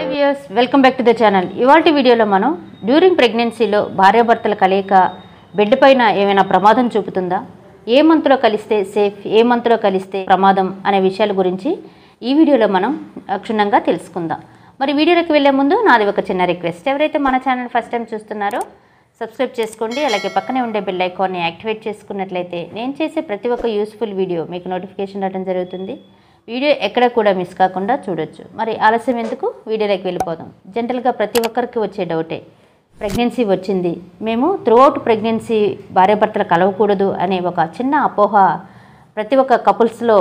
Hi viewers welcome back to the channel ఇవాళ వీడియోలో మనం డ్యూరింగ్ ప్రెగ్నెన్సీలో భార్యాభర్తల కలయిక బెడ్ పైన ఏమైనా ప్రమాదం చూపుతుందా? ఏ మంత్లో కలిస్తే సేఫ్ ఏ మంత్లో కలిస్తే ప్రమాదం అనే విషయాల గురించి ఈ వీడియోలో మనం క్షుణ్ణంగా తెలుసుకుందాం. మరి వీడియోలోకి వెళ్ళే ముందు నాది ఒక చిన్న రిక్వెస్ట్ ఎవరైతే మన ఛానల్ ఫస్ట్ టైం చూస్తున్నారో సబ్స్క్రైబ్ చేసుకోండి. అలాగే పక్కనే ఉండే బెల్ ఐకాన్ని యాక్టివేట్ చేసుకున్నట్లయితే నేను చేసే ప్రతి ఒక్క యూస్ఫుల్ వీడియో మీకు నోటిఫికేషన్ రావడం జరుగుతుంది. వీడియో ఎక్కడ కూడా మిస్ కాకుండా చూడొచ్చు. మరి ఆలస్యం ఎందుకు? వీడియోలోకి వెళ్ళిపోదాం. జనరల్గా ప్రతి ఒక్కరికి వచ్చే డౌటే ప్రెగ్నెన్సీ వచ్చింది. మేము త్రూఅవుట్ ప్రెగ్నెన్సీ భార్యాభర్తలు కలవకూడదు అనే ఒక చిన్న అపోహ ప్రతి ఒక్క కపుల్స్లో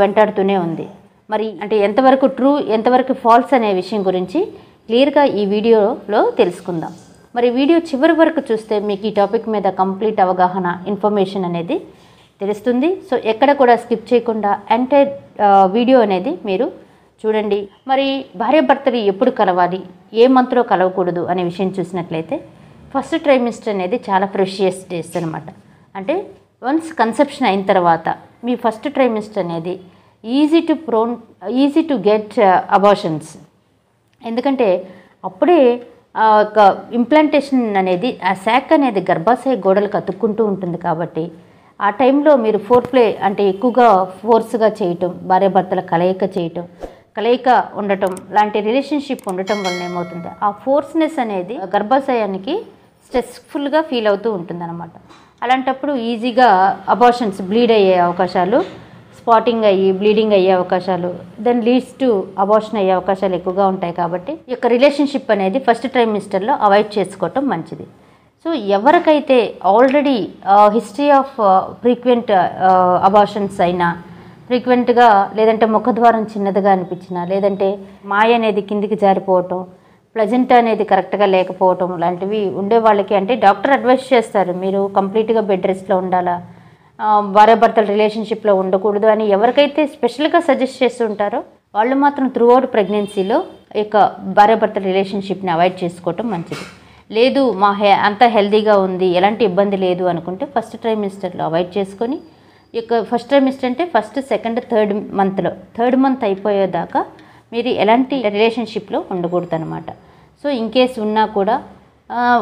వెంటాడుతూనే ఉంది. మరి అంటే ఎంతవరకు ట్రూ ఎంతవరకు ఫాల్స్ అనే విషయం గురించి క్లియర్గా ఈ వీడియోలో తెలుసుకుందాం. మరి వీడియో చివరి వరకు చూస్తే మీకు ఈ టాపిక్ మీద కంప్లీట్ అవగాహన ఇన్ఫర్మేషన్ అనేది తెలుస్తుంది. సో ఎక్కడ కూడా స్కిప్ చేయకుండా ఎంటైర్ వీడియో అనేది మీరు చూడండి. మరి భార్యాభర్తలు ఎప్పుడు కలవాలి? ఏ మంత్లో కలవకూడదు అనే విషయం చూసినట్లయితే ఫస్ట్ ట్రైమిస్టర్ అనేది చాలా ప్రెషియస్ డేస్ అనమాట అంటే వన్స్ కన్సెప్షన్ అయిన తర్వాత మీ ఫస్ట్ ట్రైమిస్టర్ అనేది easy to prone easy to get abortions. ఎందుకంటే అప్పుడే ఆ ఒక ఇంప్లాంటేషన్ అనేది ఆ శాక్ అనేది గర్భాశయ గోడలకు అతుక్కుంటూ ఉంటుంది కాబట్టి ఆ టైంలో మీరు ఫోర్ ప్లే అంటే ఎక్కువగా ఫోర్స్గా చేయటం భార్యాభర్తల కలయిక చేయటం కలయిక ఉండటం లాంటి రిలేషన్షిప్ ఉండటం వలన ఏమవుతుంది? ఆ ఫోర్స్నెస్ అనేది గర్భాశయానికి స్ట్రెస్ఫుల్గా ఫీల్ అవుతూ ఉంటుందన్నమాట. అలాంటప్పుడు ఈజీగా అబార్షన్స్ బ్లీడ్ అయ్యే అవకాశాలు స్పాటింగ్ అయ్యి బ్లీడింగ్ అయ్యే అవకాశాలు దెన్ లీడ్స్ టు అబార్షన్ అయ్యే అవకాశాలు ఎక్కువగా ఉంటాయి కాబట్టి ఈ యొక్క రిలేషన్షిప్ అనేది ఫస్ట్ ట్రైమిస్టర్లో అవాయిడ్ చేసుకోవటం మంచిది. సో ఎవరికైతే already history of frequent abortions అయినా ఫ్రీక్వెంట్గా లేదంటే ముఖద్వారం చిన్నదిగా అనిపించినా లేదంటే మాయ అనేది కిందికి జారిపోవటం ప్లజెంట్ అనేది కరెక్ట్గా లేకపోవటం లాంటివి ఉండే వాళ్ళకి అంటే డాక్టర్ అడ్వైస్ చేస్తారు మీరు కంప్లీట్గా బెడ్ రెస్ట్లో ఉండాలా um, భార్యాభర్తల రిలేషన్షిప్లో ఉండకూడదు అని ఎవరికైతే స్పెషల్గా సజెస్ట్ చేస్తుంటారో వాళ్ళు మాత్రం త్రూ అవుట్ ప్రెగ్నెన్సీలో యొక్క భార్యాభర్తల రిలేషన్షిప్ని అవాయిడ్ చేసుకోవటం మంచిది. లేదు మా హె అంత హెల్తీగా ఉంది ఎలాంటి ఇబ్బంది లేదు అనుకుంటే ఫస్ట్ ట్రైమిస్టర్లో అవాయిడ్ చేసుకొని యొక్క ఫస్ట్ ట్రైమిస్టర్ అంటే ఫస్ట్ సెకండ్ థర్డ్ మంత్లో థర్డ్ మంత్ అయిపోయేదాకా మీరు ఎలాంటి రిలేషన్షిప్లో ఉండకూడదు అనమాట సో ఇన్ కేస్ ఉన్నా కూడా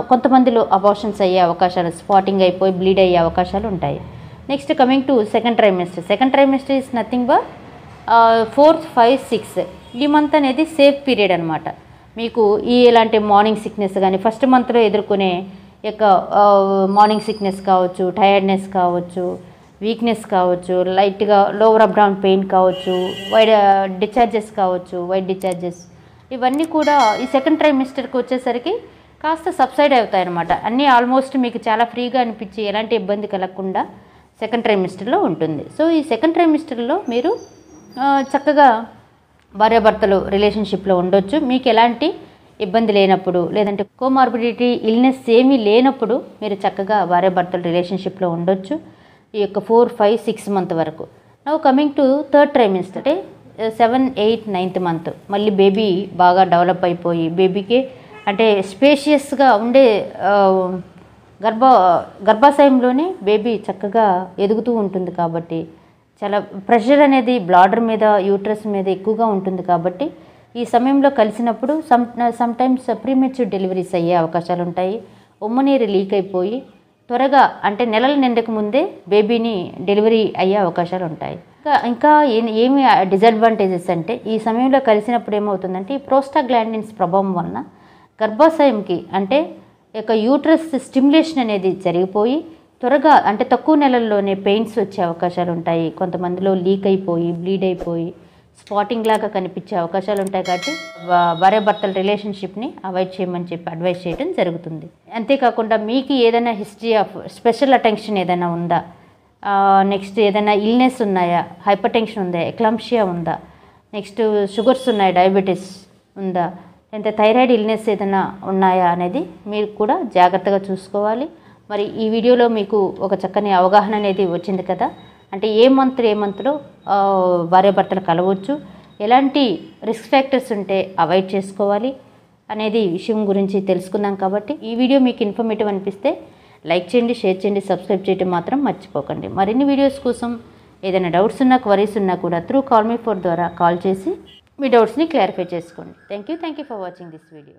కొంతమందిలో అబార్షన్స్ అయ్యే అవకాశాలు స్పాటింగ్ అయిపోయి బ్లీడ్ అయ్యే అవకాశాలు ఉంటాయి. Next coming to second trimester second trimester is nothing but fourth five six ఈ మంత్ అనేది సేఫ్ పీరియడ్ అనమాట మీకు ఈ ఎలాంటి మార్నింగ్ సిక్నెస్ కానీ ఫస్ట్ మంత్లో ఎదుర్కొనే యొక్క మార్నింగ్ సిక్నెస్ కావచ్చు టైర్డ్నెస్ కావచ్చు వీక్నెస్ కావచ్చు లైట్గా లోవర్ అబ్డౌన్ పెయిన్ కావచ్చు వైడ్ డిశ్చార్జెస్ కావచ్చు వైట్ డిశ్చార్జెస్ ఇవన్నీ కూడా ఈ సెకండ్ ట్రైమిస్టర్కి వచ్చేసరికి కాస్త సబ్సైడ్ అవుతాయి అన్నమాట అన్నీ ఆల్మోస్ట్ మీకు చాలా ఫ్రీగా అనిపించి ఎలాంటి ఇబ్బంది కలగకుండా సెకండ్ ట్రైమిస్టర్లో ఉంటుంది. సో ఈ సెకండ్ ట్రైమిస్టర్లో మీరు చక్కగా భార్యాభర్తలు రిలేషన్షిప్లో ఉండొచ్చు. మీకు ఎలాంటి ఇబ్బంది లేనప్పుడు లేదంటే కోమార్బిడిటీ ఇల్నెస్ ఏమీ లేనప్పుడు మీరు చక్కగా భార్యాభర్తలు రిలేషన్షిప్లో ఉండొచ్చు. ఈ యొక్క ఫోర్ ఫైవ్ సిక్స్ మంత్ వరకు. Now coming to third trimester అంటే సెవెన్ ఎయిట్ నైన్త్ మంత్ మళ్ళీ బేబీ బాగా డెవలప్ అయిపోయి బేబీకి అంటే స్పేషియస్గా ఉండే uh, గర్భ గర్భాశయంలోనే బేబీ చక్కగా ఎదుగుతూ ఉంటుంది కాబట్టి చాలా ప్రెషర్ అనేది బ్లాడర్ మీద యూట్రస్ మీద ఎక్కువగా ఉంటుంది కాబట్టి ఈ సమయంలో కలిసినప్పుడు సమ్ సమ్టైమ్స్ ప్రీమెచ్యూర్ డెలివరీస్ అయ్యే అవకాశాలు ఉంటాయి. ఉమ్మనీరు లీక్ అయిపోయి త్వరగా అంటే నెలలు నిండక ముందే బేబీని డెలివరీ అయ్యే అవకాశాలు ఉంటాయి. ఇంకా ఇంకా ఏమి డిసడ్వాంటేజెస్ అంటే ఈ సమయంలో కలిసినప్పుడు ఏమవుతుందంటే ఈ ప్రోస్టాగ్లాండిన్స్ ప్రభావం వలన గర్భాశయంకి అంటే యొక్క యూట్రస్ స్టిమ్యులేషన్ అనేది జరిగిపోయి త్వరగా అంటే తక్కువ నెలల్లోనే పెయింట్స్ వచ్చే అవకాశాలు ఉంటాయి. కొంతమందిలో లీక్ అయిపోయి బ్లీడ్ అయిపోయి స్పాటింగ్ లాగా కనిపించే అవకాశాలు ఉంటాయి కాబట్టి భార్య భర్తల రిలేషన్షిప్ని అవాయిడ్ చేయమని చెప్పి అడ్వైస్ చేయడం జరుగుతుంది. అంతేకాకుండా మీకు ఏదైనా హిస్టరీ ఆఫ్ స్పెషల్ అటెన్షన్ ఏదైనా ఉందా? నెక్స్ట్ ఏదైనా ఇల్నెస్ ఉన్నాయా? హైపర్ టెన్షన్ ఉందా? ఎక్లాంషియా ఉందా? నెక్స్ట్ షుగర్స్ ఉన్నాయా? డయాబెటీస్ ఉందా? లేదంటే థైరాయిడ్ ఇల్నెస్ ఏదైనా ఉన్నాయా అనేది మీరు కూడా జాగ్రత్తగా చూసుకోవాలి. మరి ఈ వీడియోలో మీకు ఒక చక్కని అవగాహన అనేది వచ్చింది కదా? అంటే ఏ మంత్ ఏ మంత్లో భార్యాభర్తలు కలవచ్చు? ఎలాంటి రిస్క్ ఫ్యాక్టర్స్ ఉంటే అవాయిడ్ చేసుకోవాలి అనేది విషయం గురించి తెలుసుకుందాం కాబట్టి ఈ వీడియో మీకు ఇన్ఫర్మేటివ్ అనిపిస్తే లైక్ చేయండి షేర్ చేయండి సబ్స్క్రైబ్ చేయడం మాత్రం మర్చిపోకండి. మరిన్ని వీడియోస్ కోసం ఏదైనా డౌట్స్ ఉన్నా క్వరీస్ ఉన్నా కూడా త్రూ కాల్ మీ ఫోర్ ద్వారా కాల్ చేసి మీ డౌట్స్ని క్లారిఫై చేసుకోండి. Thank you thank you for watching this video.